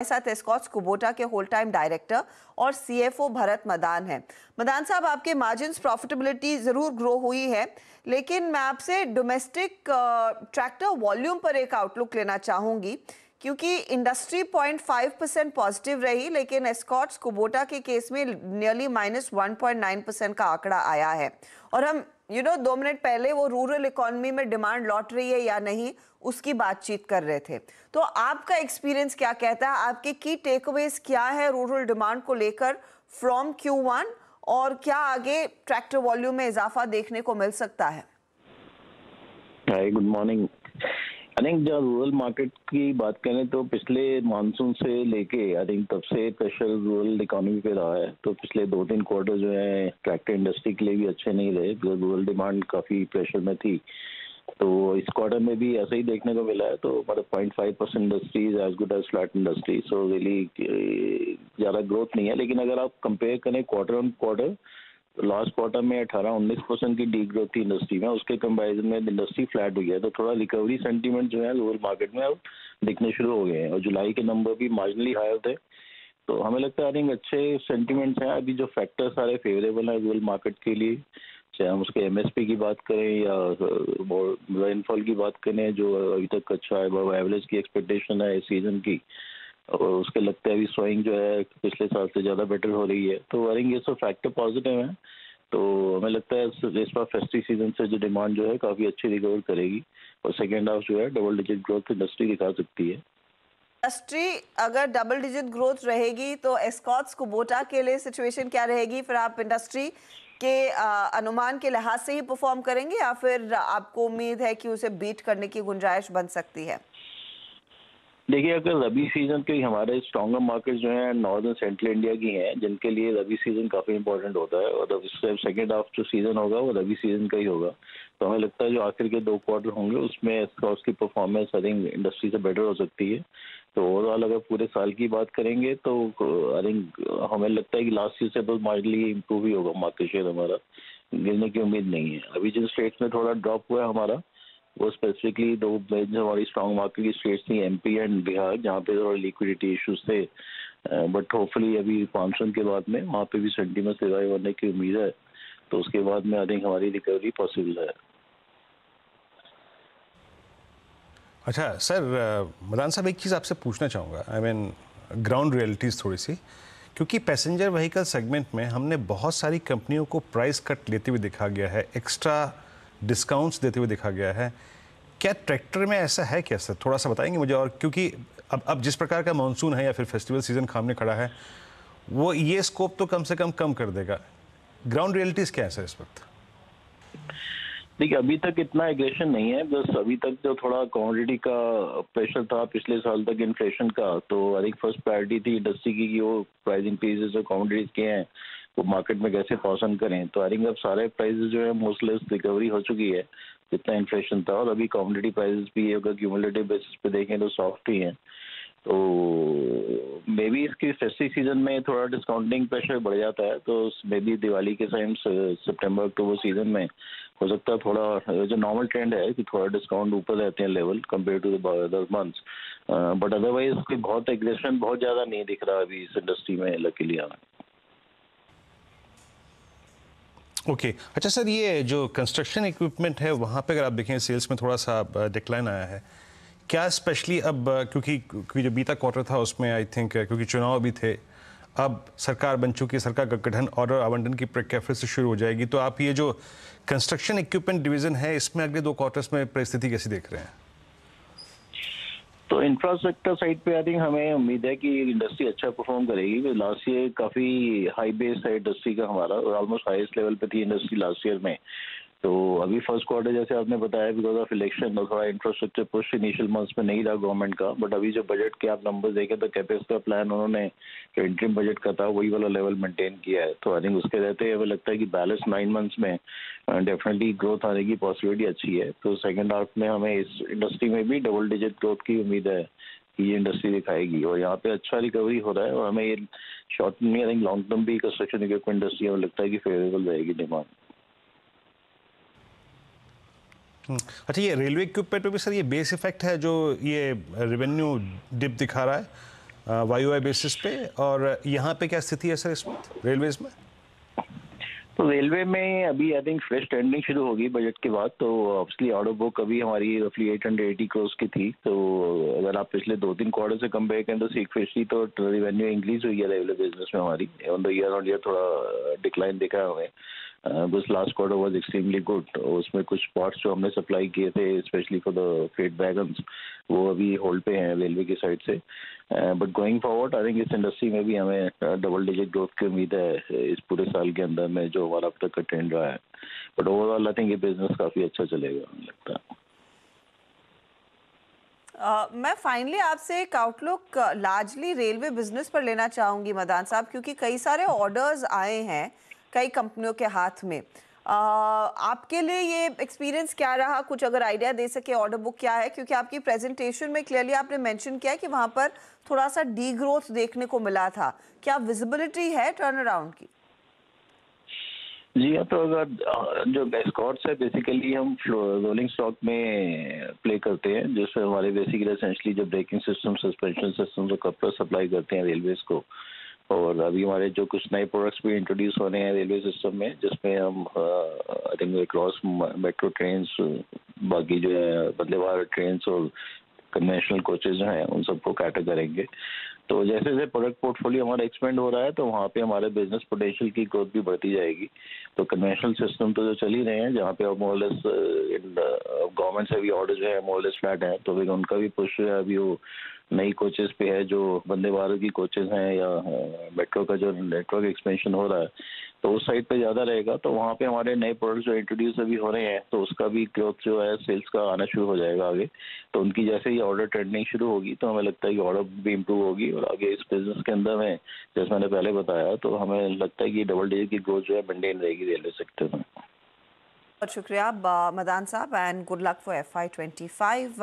साथ Escorts Kubota के whole time director और सीएफओ भरत मदान हैं। मदान साहब, आपके मार्जिन प्रॉफिटेबिलिटी ज़रूर ग्रो हुई है, लेकिन मैं आपसे डोमेस्टिक ट्रैक्टर वॉल्यूम पर एक आउटलुक लेना चाहूँगी, क्योंकि इंडस्ट्री 0.5 परसेंट पॉजिटिव रही, लेकिन एस्कॉट्स कुबोटा के केस में नियरली माइनस 1.9 परसेंट का आंकड़ा आया है। और हम यू नो दो मिनट पहले वो रूरल इकोनॉमी में डिमांड लौट रही है या नहीं, उसकी बातचीत कर रहे थे। तो आपका एक्सपीरियंस क्या कहता है? आपके की टेकअवेज क्या है रूरल डिमांड को लेकर फ्रॉम क्यू वन और क्या आगे ट्रैक्टर वॉल्यूम में इजाफा देखने को मिल सकता है? गुड मॉर्निंग आई थिंक जब रूरल मार्केट की बात करें तो पिछले मानसून से लेके आई थिंक तब से प्रेशर रूरल इकोनॉमी पे रहा है। तो पिछले दो तीन क्वार्टर जो है ट्रैक्टर इंडस्ट्री के लिए भी अच्छे नहीं रहे रूरल डिमांड काफ़ी प्रेशर में थी। तो इस क्वार्टर में भी ऐसा ही देखने को मिला है तो मतलब point five percent industry is as good as flat industry so really ज़्यादा ग्रोथ नहीं है, लेकिन अगर आप कंपेयर करें quarter on quarter last quarter में अठारह, उन्नीस परसेंट की डी ग्रोथ थी इंडस्ट्री में, उसके कंपैरिजन में इंडस्ट्री फ्लैट हुई है। तो थोड़ा रिकवरी सेंटीमेंट जो है रूरल मार्केट में अब दिखने शुरू हो गए हैं और जुलाई के नंबर भी मार्जिनली हायर थे। तो हमें लगता है आई अच्छे सेंटीमेंट्स हैं। अभी जो फैक्टर सारे फेवरेबल हैं रूरल मार्केट के लिए, चाहे हम उसके एमएसपी की बात करें या रेनफॉल की बात करें, जो अभी तक अच्छा है एवरेज की एक्सपेक्टेशन है इस सीज़न की। और उसके लगता है अभी सोइंग जो है पिछले साल से ज़्यादा बेटर हो रही है। तो थिंक ये सब फैक्टर पॉजिटिव हैं। तो हमें लगता है इस बार फेस्टिव सीज़न से जो डिमांड जो है काफ़ी अच्छी रिकवर करेगी और सेकेंड हाफ़ जो है डबल डिजिट ग्रोथ इंडस्ट्री दिखा सकती है। इंडस्ट्री अगर डबल डिजिट ग्रोथ रहेगी तो एस्कॉट्स कुबोटा के लिए सिचुएशन क्या रहेगी? फिर आप इंडस्ट्री के अनुमान के लिहाज से ही परफॉर्म करेंगे या फिर आपको उम्मीद है कि उसे बीट करने की गुंजाइश बन सकती है? देखिए, अगर रबी सीज़न के हमारे स्ट्रॉगर मार्केट जो है नॉर्दर्न सेंट्रल इंडिया की हैं, जिनके लिए रबी सीज़न काफ़ी इंपॉर्टेंट होता है, और सेकेंड हाफ़ जो सीज़न होगा, वो रबी सीज़न का ही होगा। तो हमें लगता है जो आखिर के दो क्वार्टर होंगे, उसमें उसकी परफॉर्मेंस आई थिंक इंडस्ट्री से बेटर हो सकती है। तो ओवरऑल अगर पूरे साल की बात करेंगे तो आई थिंक हमें लगता है कि लास्ट ईयर से तो माइडली इम्प्रूव ही होगा मार्केट शेयर हमारा। गिरने की उम्मीद नहीं है। अभी जिन स्टेट्स में थोड़ा ड्रॉप हुआ है हमारा वो स्पेसिफिकली दो जो हमारी स्ट्रॉन्ग मार्केट की स्टेट्स थी एमपी एंड बिहार जहाँ पे थोड़ा लिक्विडिटी इश्यूज़ थे। बट होपफुली अभी मानसून के बाद में वहाँ पे भी सेंटीमेंट रिवाइव होने की उम्मीद है। तो उसके बाद में आई थिंक हमारी रिकवरी पॉसिबल है। अच्छा सर मदान साहब, एक चीज़ आपसे पूछना चाहूँगा। आई मीन ग्राउंड रियलिटीज़ थोड़ी सी। क्योंकि पैसेंजर व्हीकल सेगमेंट में हमने बहुत सारी कंपनियों को प्राइस कट लेते हुए देखा गया है। एक्स्ट्रा डिस्काउंट्स देते हुए देखा गया है। क्या ट्रैक्टर में ऐसा है क्या, सर? थोड़ा सा बताएँगे मुझे और क्योंकि अब अब जिस प्रकार का मानसून है या फिर फेस्टिवल सीज़न सामने खड़ा है, वो ये स्कोप तो कम से कम कम कर देगा। ग्राउंड रियलिटीज़ क्या है, सर, इस वक्त? देखिए, अभी तक इतना एग्रेशन नहीं है, बस अभी तक जो थोड़ा कमोडिटी का प्रेशर था पिछले साल तक इन्फ्लेशन का तो आई थिंक फ़र्स्ट प्रायोरिटी थी इंडस्ट्री की कि वो प्राइस इंक्रीजेस जो कमोडिटीज के हैं। वो मार्केट में कैसे पॉसन करें तो आई थिंक अब सारे प्राइजेस जो है मोस्टलेस रिकवरी हो चुकी है, जितना इन्फ्लेशन था, और अभी कमोडिटी प्राइजेस भी अगर क्यूमुलेटिव बेसिस पे देखें तो सॉफ्ट ही हैं। तो मे बी इसकी फेस्टिव सीज़न में थोड़ा डिस्काउंटिंग प्रेशर बढ़ जाता है तो मे बी दिवाली के टाइम सितंबर अक्टूबर सीज़न में हो सकता है थोड़ा, जो नॉर्मल ट्रेंड है, कि थोड़ा डिस्काउंट ऊपर रहते हैं level compare to other months but otherwise कोई बहुत एग्रेशन बहुत ज़्यादा नहीं दिख रहा अभी इस इंडस्ट्री में लकीली हमें ओके। okay. अच्छा सर, ये जो कंस्ट्रक्शन इक्विपमेंट है, वहाँ पे अगर आप देखें सेल्स में थोड़ा सा डिक्लाइन आया है। क्या स्पेशली अब क्योंकि क्योंकि जो बीता क्वार्टर था, उसमें आई थिंक क्योंकि चुनाव भी थे, अब सरकार बन चुकी है, सरकार का गठन ऑर्डर आवंटन की प्रक्रिया फिर से शुरू हो जाएगी। तो आप ये जो कंस्ट्रक्शन इक्विपमेंट डिवीज़न है, इसमें अगले दो क्वार्टर्स में परिस्थिति कैसी देख रहे हैं? तो इंफ्रास्ट्रक्चर साइड पे आई थिंक हमें उम्मीद है कि इंडस्ट्री अच्छा परफॉर्म करेगी। लास्ट ईयर काफ़ी हाई बेस है इंडस्ट्री का हमारा ऑलमोस्ट हाईएस्ट लेवल पे थी इंडस्ट्री लास्ट ईयर में। तो अभी फ़र्स्ट क्वार्टर जैसे आपने बताया बिकॉज़ ऑफ़ इलेक्शन और थोड़ा इंफ्रास्ट्रक्चर पुश इनिशियल मंथ्स में नहीं रहा गवर्नमेंट का बट अभी जो बजट के आप नंबर देखें तो कैपेक्स का प्लान उन्होंने जो इंट्रीम बजट का था, वही वाला लेवल मेंटेन किया है। तो आई थिंक उसके रहते हमें लगता है कि बैलेंस नाइन मंथ्स में डेफिनेटली ग्रोथ आने की पॉसिबिलिटी अच्छी है। तो सेकेंड हाफ़ में हमें इस इंडस्ट्री में भी डबल डिजिट ग्रोथ की उम्मीद है कि ये इंडस्ट्री दिखाएगी। और यहाँ पे अच्छा रिकवरी हो रहा है और हमें ये शॉर्ट में आई थिंक लॉन्ग टर्म भी कंस्ट्रक्शन इक्विपमेंट इंडस्ट्री हमें लगता है कि फेवरेबल रहेगी डिमांड अच्छा ये रेलवे इक्विपमेंट पे भी सर ये बेस इफ़ेक्ट है जो ये रेवेन्यू डिप दिखा रहा है वायु बेसिस पे? और यहाँ पे क्या स्थिति है सर इसमें रेलवेज में? तो रेलवे में अभी आई थिंक फ्रेश ट्रेंडिंग शुरू होगी बजट के बाद तो ऑब्वियसली ऑर्डर बुक अभी हमारी रफली 880 करोड़ की थी। तो अगर आप पिछले दो तीन क्वार्टर से कंपेयर करें तो सीक्वेंसली तो रेवेन्यू इंक्रीज हुई है रेलवे बिज़नेस में हमारी ईयर ऑन ईयर थोड़ा डिक्लाइन दिखा हमें। This last quarter was extremely good उसमें कुछ पार्ट्स जो हमने सप्लाई किए थे specially for the freight wagons वो अभी होल्ड पे हैं रेलवे की साइड से. But going forward I think इस इंडस्ट्री में भी हमें डबल डिजिट ग्रोथ की उम्मीद है इस पूरे साल के अंदर में जो हमारा अब तक का ट्रेंड रहा है. बट ओवरऑल आई थिंक ये बिज़नेस काफ़ी अच्छा चलेगा लगता है. Uh, मैं फाइनली आपसे एक आउटलुक लार्जली रेलवे बिज़नेस पर लेना चाहूँगी मदान साहब क्योंकि कई सारे ऑर्डर्स आए हैं कई कंपनियों के हाथ में। आ, आपके लिए ये एक्सपीरियंस क्या रहा? कुछ अगर आइडिया दे सके ऑर्डर बुक क्या है? क्योंकि आपकी प्रेजेंटेशन में क्लियरली आपने मेंशन किया है कि वहाँ पर थोड़ा सा डी ग्रोथ देखने को मिला था। क्या विजिबिलिटी है टर्न अराउंड की? जी हाँ तो अगर जो स्कॉट्स है बेसिकली हम रोलिंग स्टॉक में प्ले करते हैं जिससे हमारे बेसिकली एसेंशली जो ब्रेकिंग सिस्टम सस्पेंशन सिस्टम जो कपड़ा सप्लाई करते हैं रेलवेज को और अभी हमारे जो कुछ नए प्रोडक्ट्स भी इंट्रोड्यूस होने हैं रेलवे सिस्टम में, जिसमें हम I think cross metro train बाकी जो है बदले बदलेवार ट्रेन और कन्वेंशनल कोचेज जो हैं, उन सबको कैटर करेंगे। तो जैसे जैसे प्रोडक्ट पोर्टफोलियो हमारा एक्सपेंड हो रहा है तो वहाँ पे हमारे बिज़नेस पोटेंशियल की ग्रोथ भी बढ़ती जाएगी। तो कन्वेंशनल सिस्टम तो जो चल ही रहे हैं, जहाँ पे अब मोरलेस गवर्नमेंट से भी ऑर्डर जो है मोरलेस फ्लैट है तो फिर उनका भी पुश जो है अभी वो नई कोचेस पे है, जो वंदे भारत की कोचेस हैं या मेट्रो का जो नेटवर्क एक्सपेंशन हो रहा है तो उस साइड पे ज़्यादा रहेगा तो वहाँ पे हमारे नए प्रोडक्ट जो इंट्रोड्यूस अभी हो रहे हैं तो उसका भी ग्रोथ जो है सेल्स का आना शुरू हो जाएगा आगे। तो उनकी जैसे ही ऑर्डर ट्रेंडिंग शुरू होगी तो हमें लगता है कि ऑर्डर भी इम्प्रूव होगी और आगे इस बिज़नेस के अंदर में, जैसे मैंने पहले बताया तो हमें लगता है कि डबल डिजिट की ग्रोथ जो है मेंटेन रहेगी रेलवे सेक्टर में। बहुत शुक्रिया मदान साहब and good luck for F Y twenty five